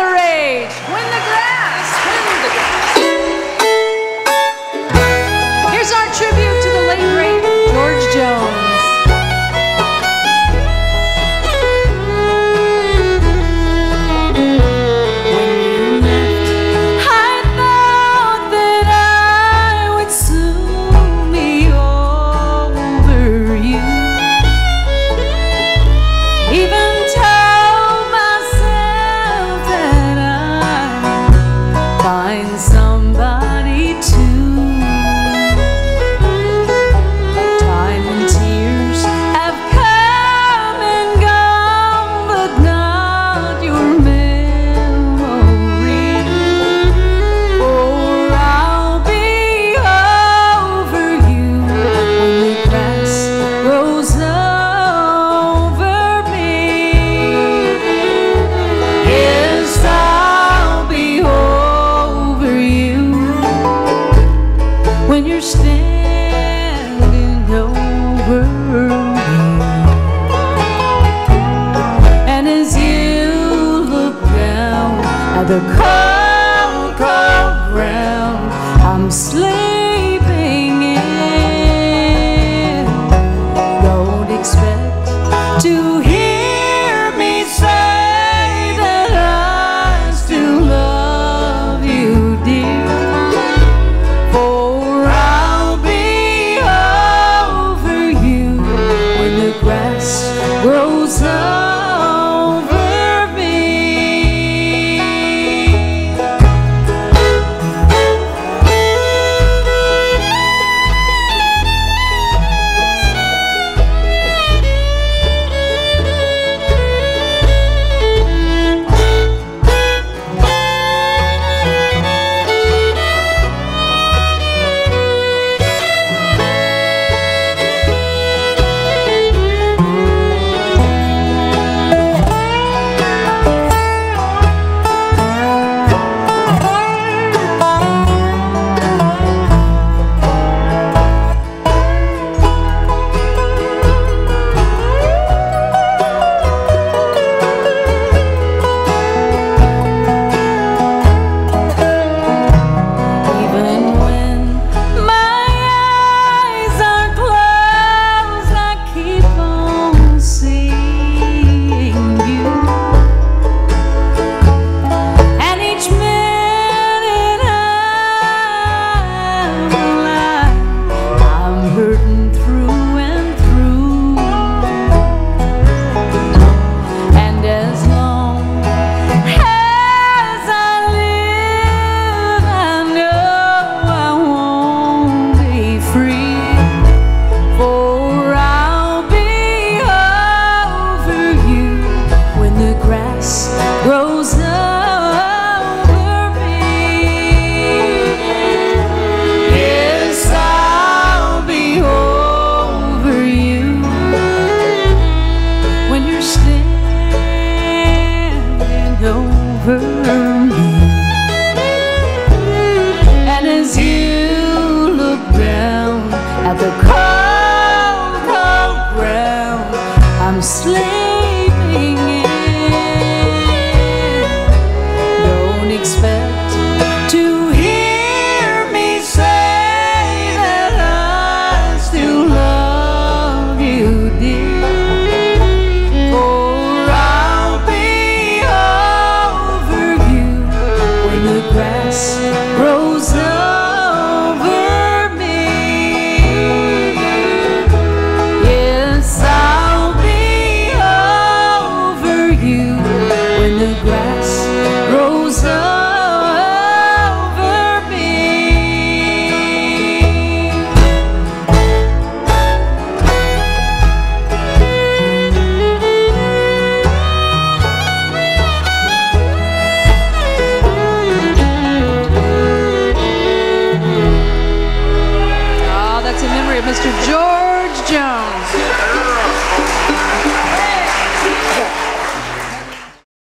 the rage. da kal sleeping in. Don't expect to Mr. George Jones.